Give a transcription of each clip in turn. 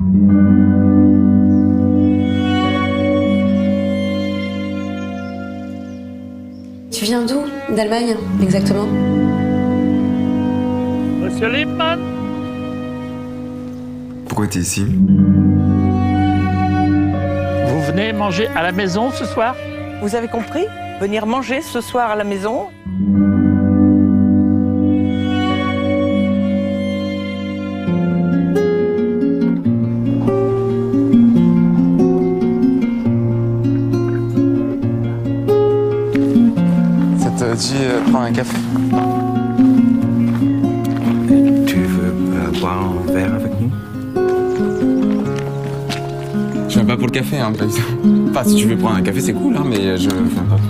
Tu viens d'où D'Allemagne, exactement? Monsieur Lippmann. Pourquoi t'es ici? Vous venez manger à la maison ce soir? Vous avez compris? Venir manger ce soir à la maison te dit euh, prends un café Tu veux euh, boire un verre avec nous? Je viens pas pour le café, hein, par exemple. Enfin, si tu veux prendre un café, c'est cool, hein, mais je viens pas pour...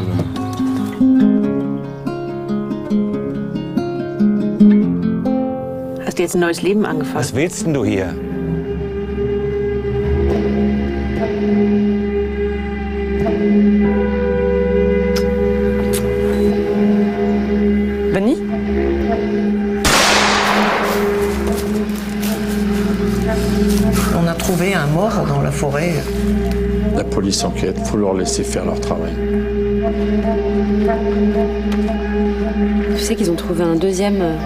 Hast du jetzt ein neues Leben angefangen? Was willst denn du hier? Vanny On a trouvé un mort dans la forêt. La police enquête, faut leur laisser faire leur travail. Tu sais qu'ils ont trouvé un deuxième, euh,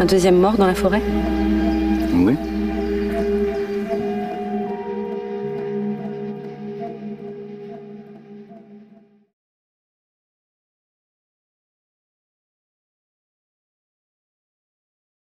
un deuxième mort dans la forêt?